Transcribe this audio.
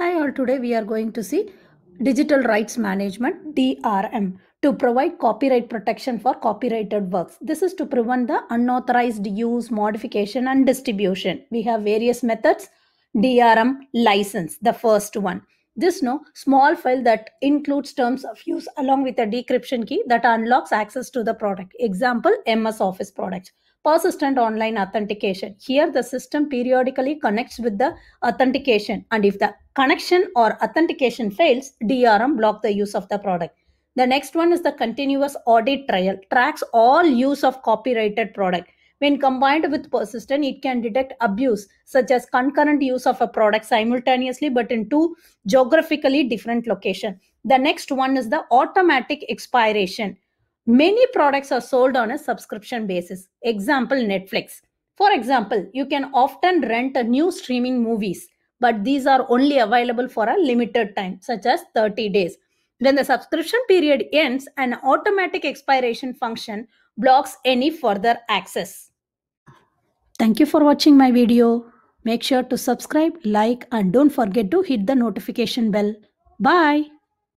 Hi all, today we are going to see Digital Rights Management DRM to provide copyright protection for copyrighted works. This is to prevent the unauthorized use, modification and distribution. We have various methods. DRM license, the first one. This no small file that includes terms of use along with a decryption key that unlocks access to the product. Example MS Office product. Persistent online authentication. Here the system periodically connects with the authentication and if the connection or authentication fails, DRM block the use of the product. The next one is the continuous audit trail. Tracks all use of copyrighted product. When combined with persistent, it can detect abuse such as concurrent use of a product simultaneously but in two geographically different location. The next one is the automatic expiration. Many products are sold on a subscription basis. Example Netflix. For example, you can often rent a new streaming movies, but these are only available for a limited time, such as 30 days. When the subscription period ends, an automatic expiration function blocks any further access. Thank you for watching my video. Make sure to subscribe, like, and don't forget to hit the notification bell. Bye.